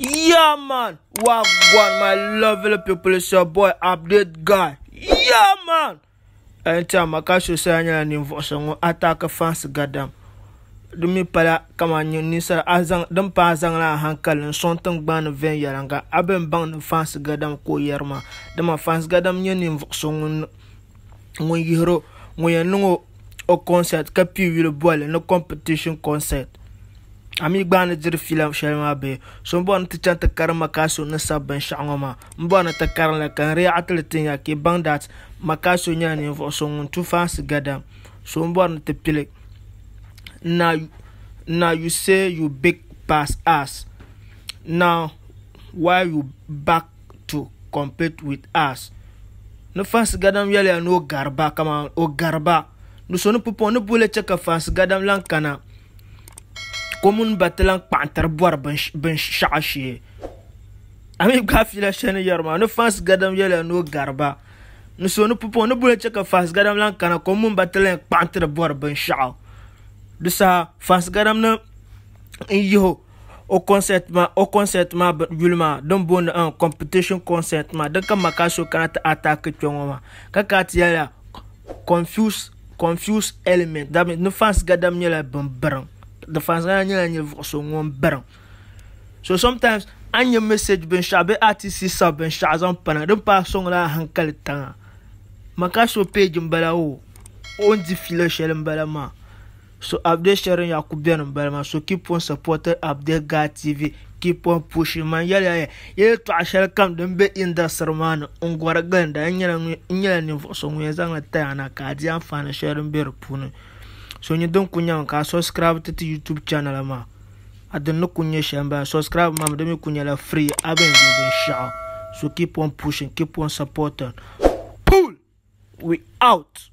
Yeah, man. Wagwan, my lovely people. It's your boy, Update Guy. Yeah, man. Anytime I catch you saying you're in for attack a fans, goddamn. dumi pala kama nyɛ ninsali a zaŋ din paai zaŋla hankali n sɔŋ tingbani viɛnyɛlinga a ni fans gadam yɛri maa dama fans gadam nyɛ ninvuɣu so ŋun yihiro ŋun yɛn niŋ o concert ka pii yuli ni competition concert a mi gbaani diri fiila shɛli maa bihi so n bɔri ni ti chɛŋ ti karim makaso ni sabi binshaɣu ŋɔ maa. N bɔri ni ti karinli ka n react li tin ya ki baŋ dat makaso nyɛla ninvuɣu so ŋun tu fans gadam so n bɔri ni ti pili now now you say you big pass us. Now why you back to compete with us? Ni fans gadam yɛliya ni o gariba kama o gariba ni so ni pupɔŋ ni bole chɛ ka fans gadam lan kana ko mun ba ti lan kpaɣantiri bɔri binshaɣu shee a mi gaa fila shɛli yɛri maa ni fans gadam yɛliya ni o gariba ni so ni pupɔŋ ni ka fans gadam lan kana ko mun ba ti lan kpaɣantiri bɔri binshaɣu di saha fans gadam ni o concert ma o concert ma yuli competition concert ma din ka kana attack maa. Ka kaa ti yɛliya confuse confuse element. Dabi ni fans gadam nyɛla bin defense an nyɛ nyɛ vuɣusi ŋun birim so sometimes an nyɛ message binshaɣu bee atc sab binshaɣu zaŋ pana din paai sɔŋ la hankali tiŋa maka so page n bala o o n di filo shɛli n bala maa so update sharing yaku biɛni n bala maa so keep on supporting update guy tv keep on pushing man yɛla yɛ yɛli tɔɣa shɛli kam din be industry maa ni n gɔri gilinda n nyɛla ninvuɣu so ŋun yɛn zaŋla taya na ka a di anfaani shɛli din be di puuni so nyɛ din ku nyɛmi ka subscribe ti youtube channel ma. A din ni ku nyɛ subscribe maa mi di mi ku nyɛla free. A bɛ n yu so keep on pushing keep on supporting. Pull! We out!